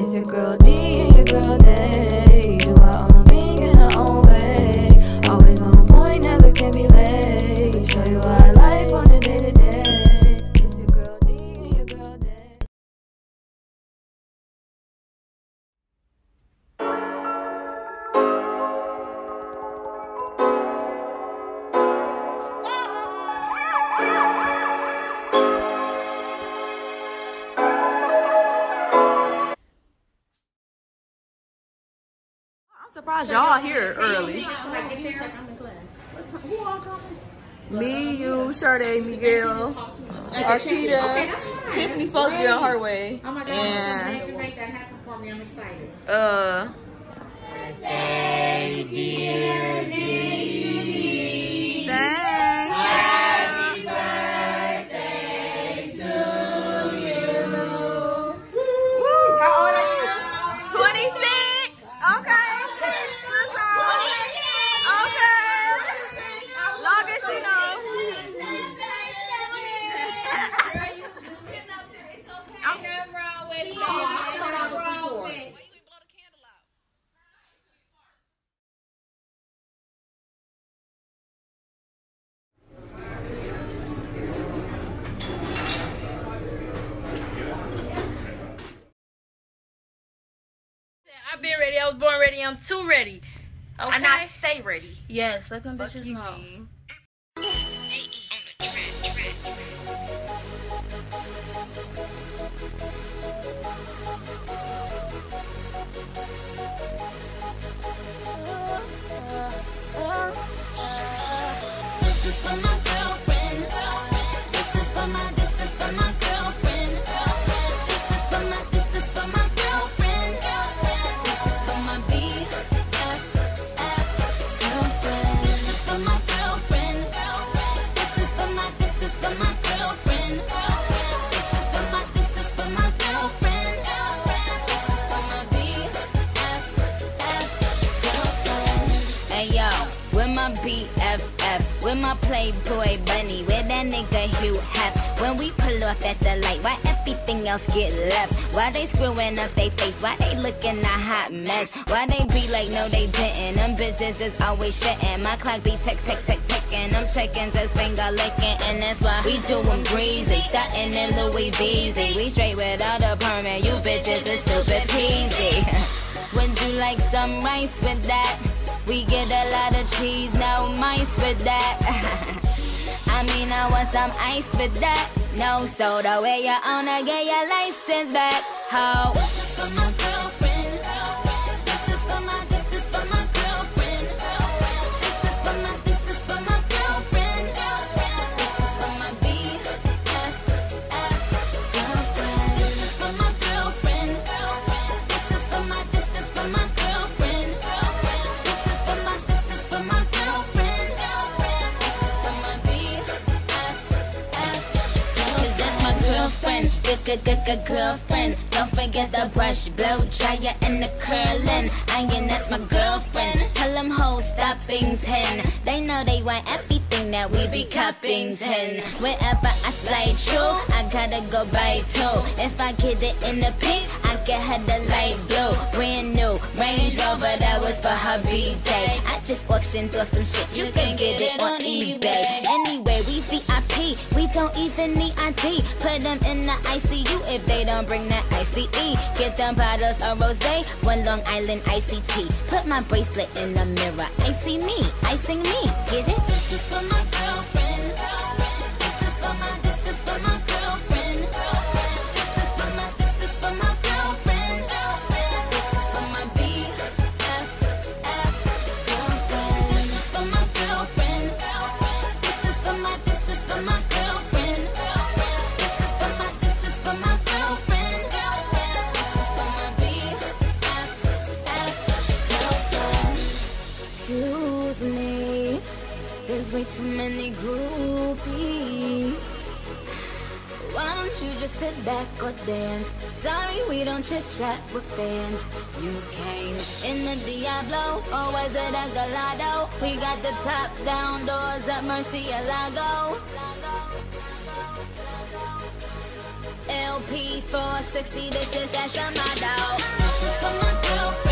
It's your girl D and your girl Day. Surprised y'all here early. Me, you, Sade, Miguel, Arquita, Tiffany's supposed to be on her way, Oh my god, and I'm so you made that happen for me. I'm excited. uh, thank I was born ready. I'm too ready. Okay. And I stay ready. yes, let them bitches know. Girlfriend. Hey yo, with my BFF, with my Playboy bunny, with that nigga Hugh Hef. When we pull off at the light, why everything else get left? Why they screwing up they face? Why they looking a hot mess? Why they be like, no they didn't? Them bitches is always shitting. My clock be tick tick tick ticking. I'm checking this finger licking, and that's why we doing breezy, starting in Louis Beezy. We straight without a permit. You bitches is stupid peasy. Would you like some rice with that? We get a lot of cheese, no mice with that. I mean, I want some ice with that. No soda, where you wanna get your license back? How? Girlfriend. Don't forget the brush, blow dryer, and the curling. Iron, that's my girlfriend. Tell them hoes stop being 10. They know they want everything that we be cupping 10. Wherever I slide true, I gotta go by two. If I get it in the pink, I get her the light blue. Brand new Range Rover that was for her birthday. I just auctioned off some shit, you can get it on eBay. Anyway, we VIP, we don't even need ID. Put them in the ICU if they don't bring that ICE. Get them bottles of rose, one Long Island ICT. Put my bracelet in the mirror. I see me, I sing me. Get it? This is for my girlfriend. There's way too many groupies. Why don't you just sit back or dance? Sorry, we don't chit chat with fans. You came in the Diablo, or was it a Gallardo? We got the top down doors at Murcielago. El OP 460 bitches, that's the motto. This is for my